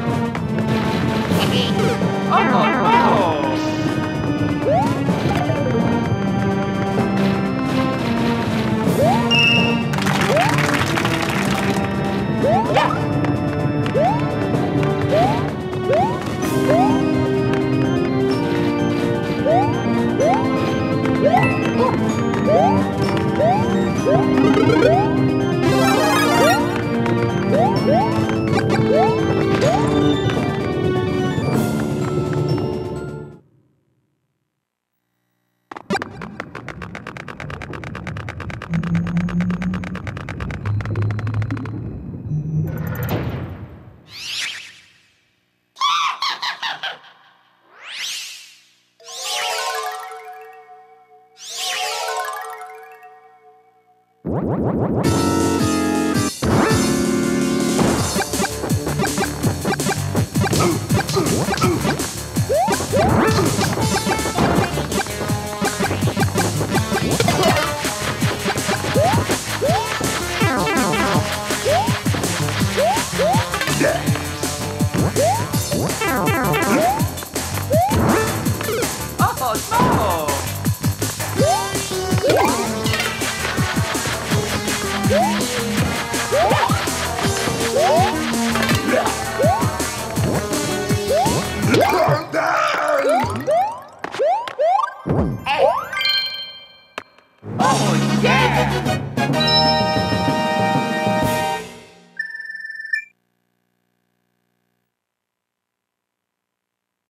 What? What?